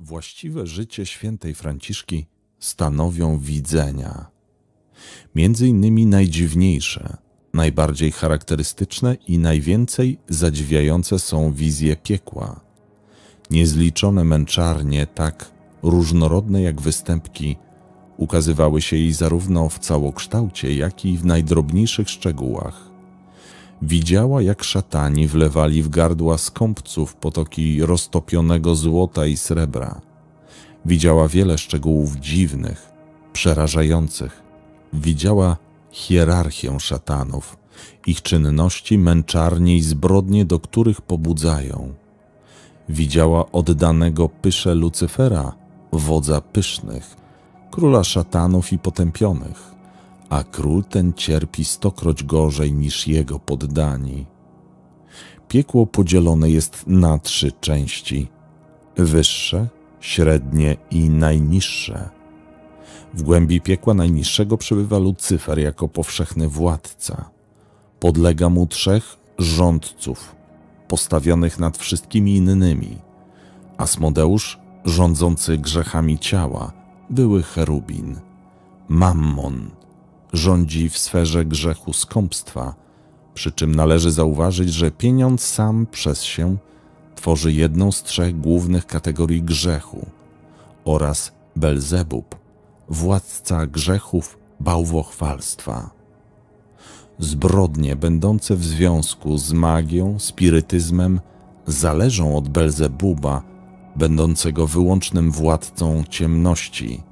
Właściwe życie świętej Franciszki stanowią widzenia. Między innymi najdziwniejsze, najbardziej charakterystyczne i najwięcej zadziwiające są wizje piekła. Niezliczone męczarnie, tak różnorodne jak występki, ukazywały się jej zarówno w całokształcie, jak i w najdrobniejszych szczegółach. Widziała, jak szatani wlewali w gardła skąpców potoki roztopionego złota i srebra. Widziała wiele szczegółów dziwnych, przerażających. Widziała hierarchię szatanów, ich czynności, męczarnie i zbrodnie, do których pobudzają. Widziała oddanego pysze Lucyfera, wodza pysznych, króla szatanów i potępionych a król ten cierpi stokroć gorzej niż jego poddani. Piekło podzielone jest na trzy części: wyższe, średnie i najniższe. W głębi piekła najniższego przebywa Lucyfer jako powszechny władca. Podlega mu trzech rządców, postawionych nad wszystkimi innymi. Asmodeusz, rządzący grzechami ciała, były cherubin. Mammon, rządzi w sferze grzechu skąpstwa, przy czym należy zauważyć, że pieniądz sam przez się tworzy jedną z trzech głównych kategorii grzechu oraz Belzebub, władca grzechów bałwochwalstwa. Zbrodnie będące w związku z magią, spirytyzmem zależą od Belzebuba, będącego wyłącznym władcą ciemności,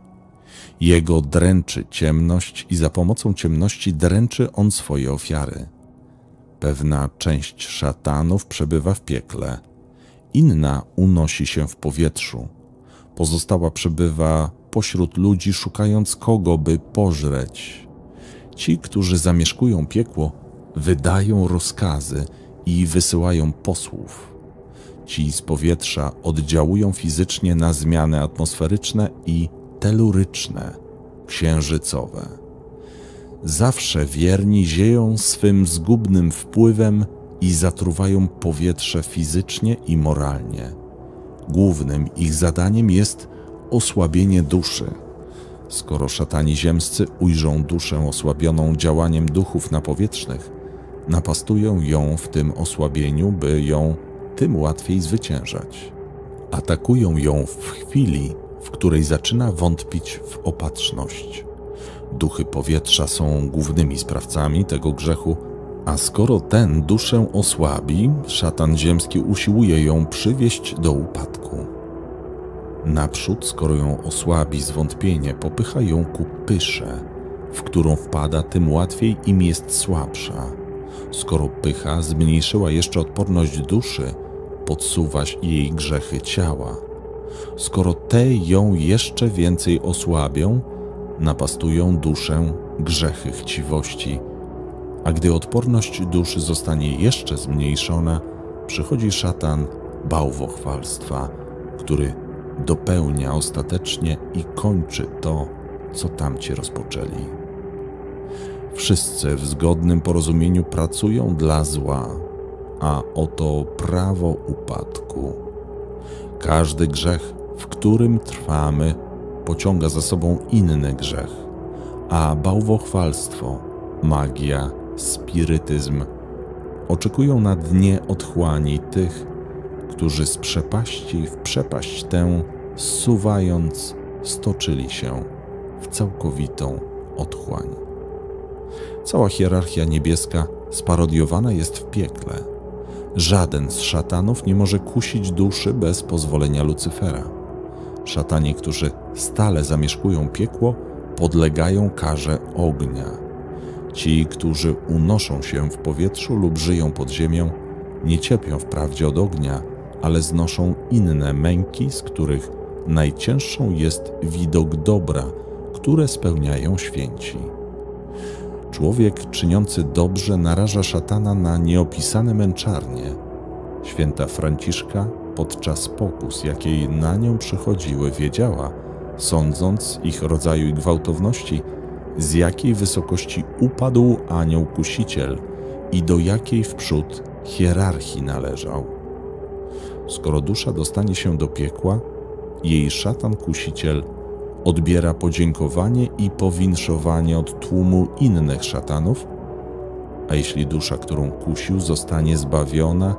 jego dręczy ciemność i za pomocą ciemności dręczy on swoje ofiary. Pewna część szatanów przebywa w piekle, inna unosi się w powietrzu, pozostała przebywa pośród ludzi, szukając kogo by pożreć. Ci, którzy zamieszkują piekło, wydają rozkazy i wysyłają posłów. Ci z powietrza oddziałują fizycznie na zmiany atmosferyczne i teluryczne, księżycowe. Zawsze wierni zieją swym zgubnym wpływem i zatruwają powietrze fizycznie i moralnie. Głównym ich zadaniem jest osłabienie duszy. Skoro szatani ziemscy ujrzą duszę osłabioną działaniem duchów napowietrznych, napastują ją w tym osłabieniu, by ją tym łatwiej zwyciężać. Atakują ją w chwili, w której zaczyna wątpić w opatrzność. Duchy powietrza są głównymi sprawcami tego grzechu, a skoro ten duszę osłabi, szatan ziemski usiłuje ją przywieść do upadku. Naprzód, skoro ją osłabi zwątpienie, popycha ją ku pysze, w którą wpada, tym łatwiej im jest słabsza. Skoro pycha zmniejszyła jeszcze odporność duszy, podsuwa jej grzechy ciała skoro te ją jeszcze więcej osłabią, napastują duszę grzechy chciwości. A gdy odporność duszy zostanie jeszcze zmniejszona, przychodzi szatan bałwochwalstwa, który dopełnia ostatecznie i kończy to, co tamci rozpoczęli. Wszyscy w zgodnym porozumieniu pracują dla zła, a oto prawo upadku. Każdy grzech w którym trwamy, pociąga za sobą inny grzech, a bałwochwalstwo, magia, spirytyzm oczekują na dnie otchłani tych, którzy z przepaści w przepaść tę, zsuwając, stoczyli się w całkowitą otchłań. Cała hierarchia niebieska sparodiowana jest w piekle. Żaden z szatanów nie może kusić duszy bez pozwolenia Lucyfera. Szatanie, którzy stale zamieszkują piekło, podlegają karze ognia. Ci, którzy unoszą się w powietrzu lub żyją pod ziemią, nie cierpią wprawdzie od ognia, ale znoszą inne męki, z których najcięższą jest widok dobra, które spełniają święci. Człowiek czyniący dobrze naraża szatana na nieopisane męczarnie. Święta Franciszka podczas pokus, jakie na nią przychodziły, wiedziała, sądząc ich rodzaju i gwałtowności, z jakiej wysokości upadł anioł kusiciel i do jakiej wprzód hierarchii należał. Skoro dusza dostanie się do piekła, jej szatan kusiciel odbiera podziękowanie i powinszowanie od tłumu innych szatanów, a jeśli dusza, którą kusił, zostanie zbawiona,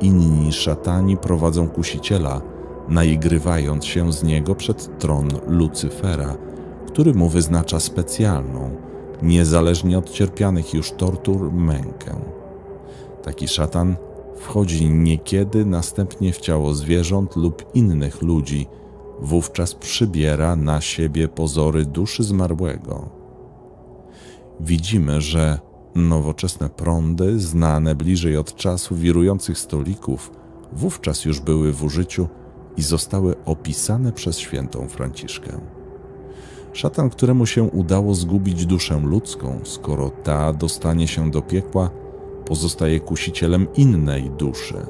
inni szatani prowadzą kusiciela, naigrywając się z niego przed tron Lucyfera, który mu wyznacza specjalną, niezależnie od cierpianych już tortur, mękę. Taki szatan wchodzi niekiedy następnie w ciało zwierząt lub innych ludzi, wówczas przybiera na siebie pozory duszy zmarłego. Widzimy, że nowoczesne prądy, znane bliżej od czasu wirujących stolików, wówczas już były w użyciu i zostały opisane przez świętą Franciszkę. Szatan, któremu się udało zgubić duszę ludzką, skoro ta dostanie się do piekła, pozostaje kusicielem innej duszy.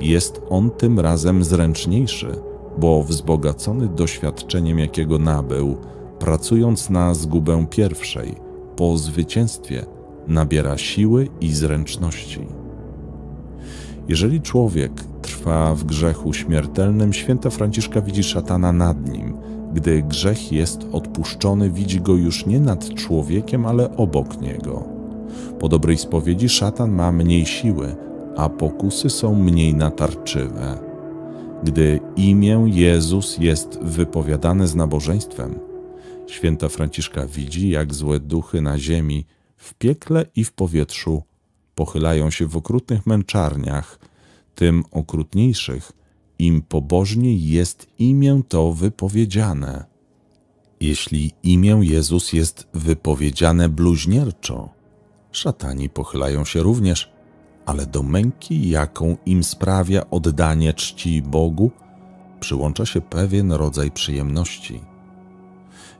Jest on tym razem zręczniejszy, bo wzbogacony doświadczeniem, jakiego nabył, pracując na zgubę pierwszej, po zwycięstwie, nabiera siły i zręczności. Jeżeli człowiek trwa w grzechu śmiertelnym, święta Franciszka widzi szatana nad nim. Gdy grzech jest odpuszczony, widzi go już nie nad człowiekiem, ale obok niego. Po dobrej spowiedzi szatan ma mniej siły, a pokusy są mniej natarczywe. Gdy imię Jezus jest wypowiadane z nabożeństwem, święta Franciszka widzi, jak złe duchy na ziemi, w piekle i w powietrzu pochylają się w okrutnych męczarniach, tym okrutniejszych, im pobożniej jest imię to wypowiedziane. Jeśli imię Jezus jest wypowiedziane bluźnierczo, szatani pochylają się również, ale do męki, jaką im sprawia oddanie czci Bogu, przyłącza się pewien rodzaj przyjemności.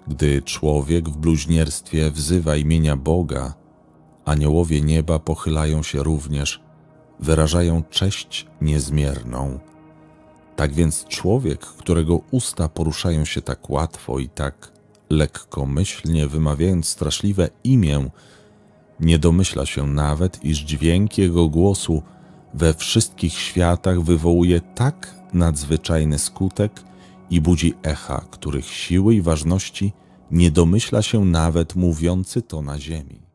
Gdy człowiek w bluźnierstwie wzywa imienia Boga, aniołowie nieba pochylają się również, wyrażają cześć niezmierną. Tak więc człowiek, którego usta poruszają się tak łatwo i tak lekkomyślnie wymawiając straszliwe imię, nie domyśla się nawet, iż dźwięk jego głosu we wszystkich światach wywołuje tak nadzwyczajny skutek i budzi echa, których siły i ważności nie domyśla się nawet mówiący to na ziemi.